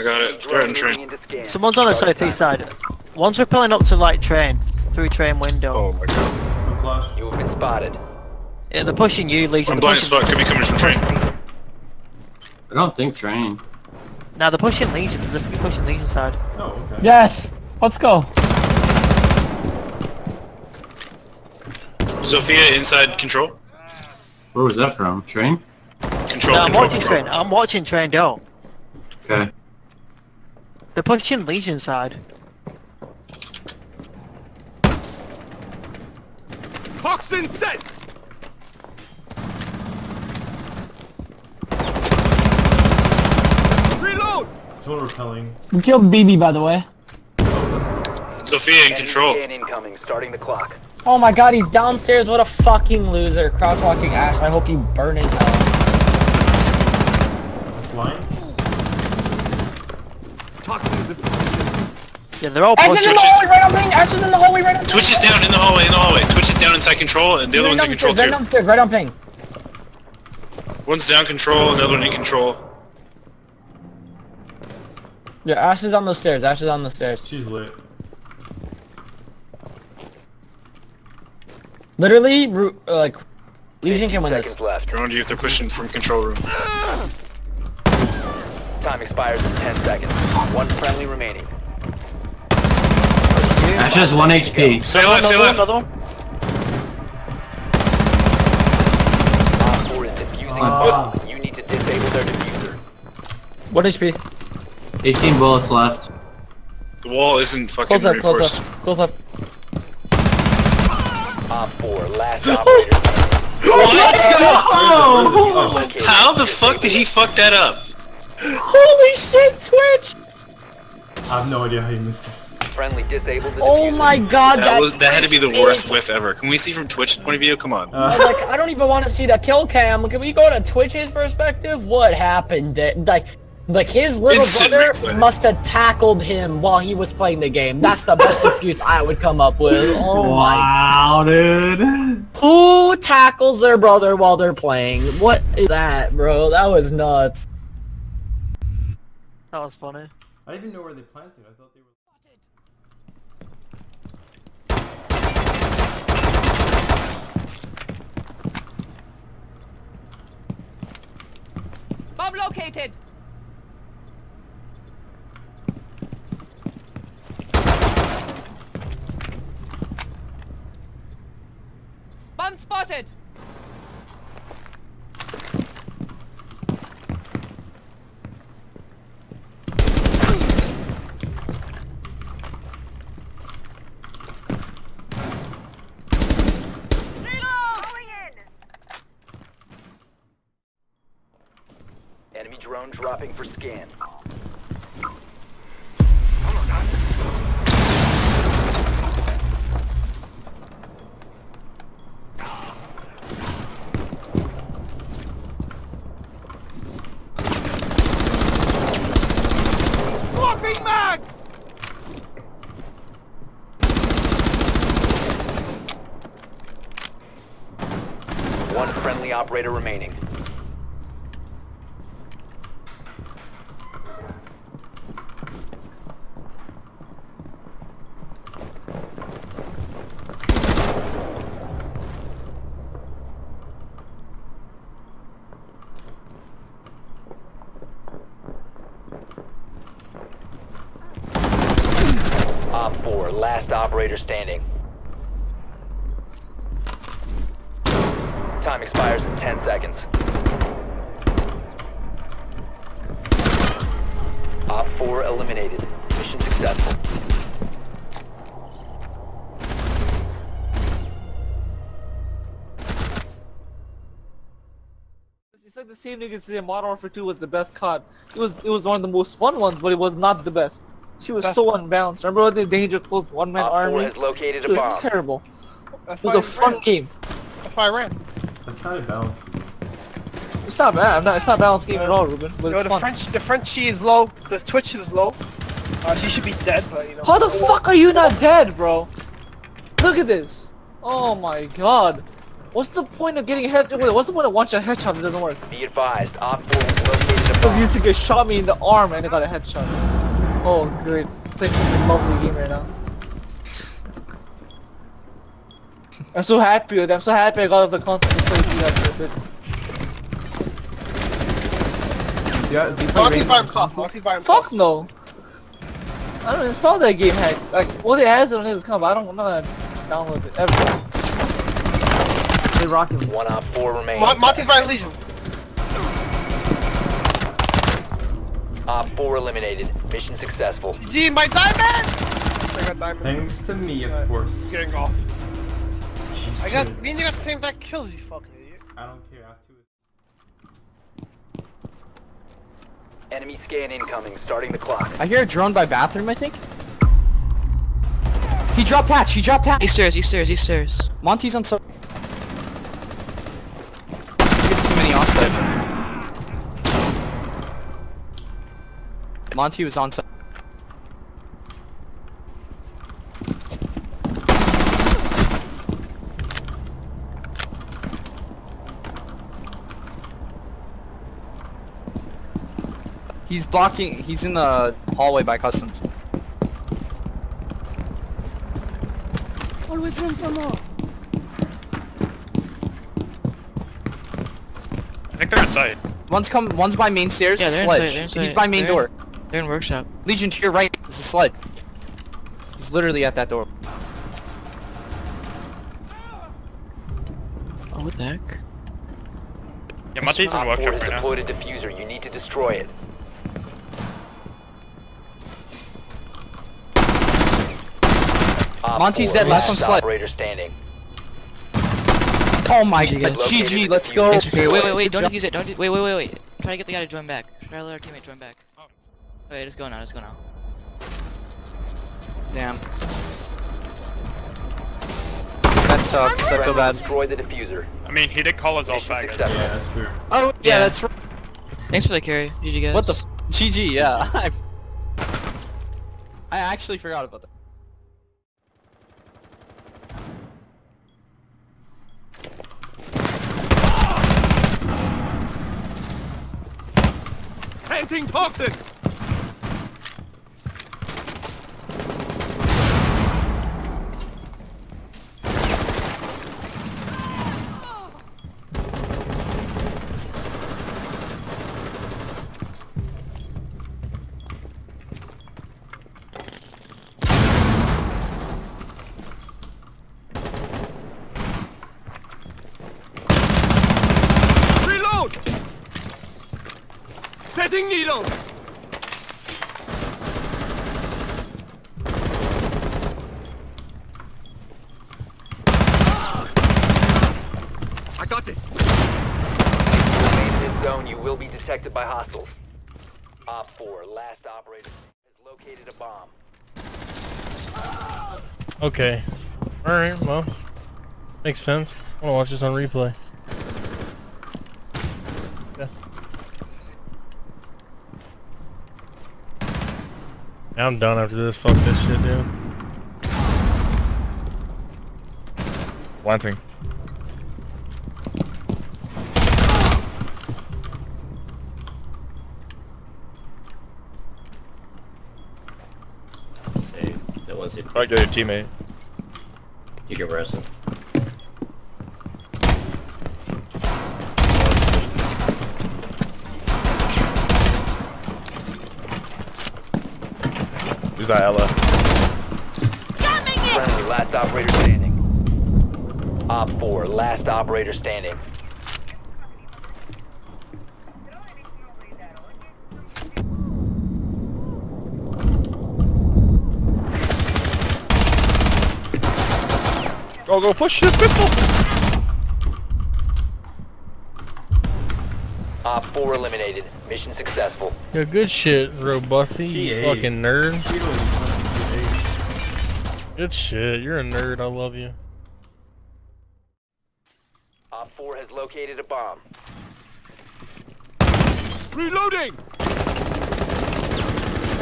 I got it. They're in train. Someone's on the Start southeast time. side. One's repelling up to light train, through train window. Oh my god. You have been spotted. Yeah, they're pushing you, Legion. I'm blind as fuck. Could be coming from train. I don't think train. Nah, they're pushing Legion. They're pushing Legion side. Oh, okay. Yes! Let's go! Sophia inside control. Where was that from? Train? Control. no, I'm control. watching control. train. I'm watching train. Don't. Okay. They're pushing Legion side. Toxin set! Reload! Someone repelling. We killed BB by the way. Sophia in control. incoming. Starting the clock. Oh my god, he's downstairs, what a fucking loser. Crouch walking Ash, I hope you burn in hell. That's line. Yeah, they're all Ash is pushing. in the hallway right on ping! Ash is in the hallway right on ping! Twitch is down in the hallway. In the hallway. Twitch is down inside control, and the other one's in control downstairs, too. Right downstairs, right on ping. One's down control, another one in control. Yeah, Ash is on the stairs, Ash is on the stairs. She's lit. Literally, Ru- uh, like, Legion can win this. Seconds left. Around you if they're pushing from control room. Time expires in 10 seconds. One friendly remaining. Ash has 1 HP. Stay left, stay Another one, left. another one. OPFOR is defusing a Ah. bomb. You need to disable their diffuser. What HP? 18 bullets left. The wall isn't fucking Close up, close up, close up. Op 4, last operator. Oh! Located. How the fuck did he fuck that up? Holy shit, Twitch! I have no idea how you missed this. Friendly disabled Oh my god, That that was that had to be the worst whiff ever. Can we see from Twitch's point of view? Come on. Uh, like, I don't even want to see the kill cam. Can we go to Twitch's perspective? What happened? That- Like, like his little Instant brother replay. must have tackled him while he was playing the game. That's the best excuse I would come up with. Oh my! Wow, dude. Who tackles their brother while they're playing? What is that, bro? That was nuts. That was funny. I didn't even know where they planted. I thought they were. Bomb located. Bomb spotted. Enemy drone dropping for scan. One friendly operator remaining. OPFOR, last operator standing. Time expires in 10 seconds. Op 4 eliminated. Mission successful. It's like the same niggas say Modern Warfare 2 was the best COD. It was it was one of the most fun ones, but it was not the best. She was so unbalanced. Remember the Danger Close one man OPFOR army? has located It a was bomb. terrible. That's It was a fun ran. game. That's why I ran. That's not a bounce. It's not bad. I'm not, it's not a balanced game at all, Ruben. But You it's the fun. French, the Frenchie is low. The Twitch is low. Uh, she should be dead, but you know. How the fuck are you not dead, bro? Look at this. Oh my god. What's the point of getting head? Wait, what's the point of one shot headshot if it doesn't work? Be advised, Op 4 has located a Because bomb. used to get shot me in the arm and I got a headshot. Oh, great. Playing such a lovely game right now. I'm so happy with it. I'm so happy I got off the console to play that for a bit. Yeah, do you play Monty's Rainbow buying on Plus. console? Monty's buying Fuck no. I don't install that game hack. Like, well, it has it on his account, but I don't. I'm not gonna download it ever. They rocking me. One Op 4 remains. Mon- Monty's buying Legion. OPFOR eliminated. Mission successful. G, my diamond! I got diamond. Thanks to me, of course. Getting off. She's I got, kidding. me and you got the same exact kills, you fucking idiot. I don't care. I have two. Enemy scan incoming. Starting the clock. I hear a drone by bathroom, I think. He dropped hatch, he dropped hatch. He stairs, he stairs, he stairs. Monty's on so. Monty was on site. He's blocking. He's in the hallway by customs. Always room for more. I think they're inside. One's come. One's by main stairs. Yeah, they're sledge. inside, they're inside. He's by main They're door. They're in workshop. Legion to your right. There's a sled. He's literally at that door. Oh, what the heck? Yeah, Monty's in workshop has right now. deployed a diffuser. You need to destroy it. Op Monty's dead, last last one sled. Operator standing. Oh my GG, god. GG. Let's go. Thanks Wait, wait, wait, don't job. defuse it, don't do- wait, wait, wait, wait. Try to get the guy to join back. Try to let our teammate join back. Oh, Wait, just go now, just go now. Damn. That sucks. I feel bad. Destroy the diffuser. I mean, he did call us all Mission faggots. Yeah, that's true. Oh yeah, Yeah. that's right. Thanks for the carry, GG guys. What the? F GG. Yeah. I. I actually forgot about that. Planting toxic! Reload! Setting needle! I got this. Remain in this zone, you will be detected by hostiles. OPFOR, last operator, has located a bomb. Okay. Alright, well. Makes sense. I wanna watch this on replay. I'm done after this. Fuck this shit, dude. Planting. Say, that was it. Probably your teammate. You can rest him. Ela? Friendly, last operator standing. Op 4, last operator standing. Go, go, push it, pistol! OPFOR eliminated. Mission successful. Yeah, good shit, Robusty, you fucking nerd. She don't even want to Good shit, you're a nerd, I love you. OPFOR has located a bomb. Reloading!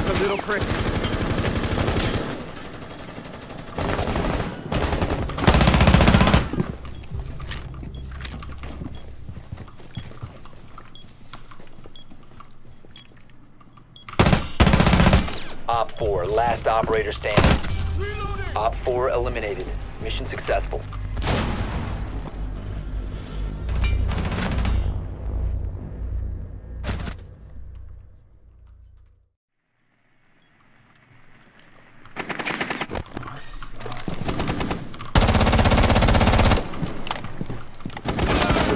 The little prick. OPFOR, last operator standing. OPFOR eliminated. Mission successful.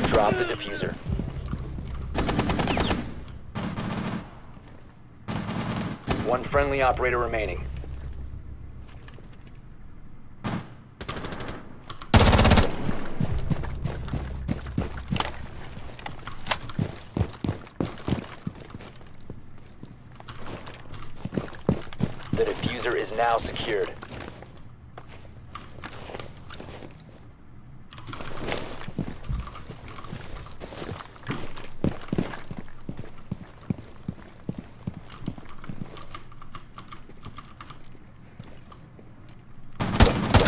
Drop the diffuser. One friendly operator remaining. The diffuser is now secured.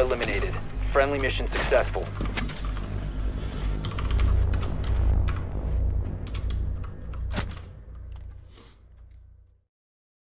eliminated. Friendly mission successful.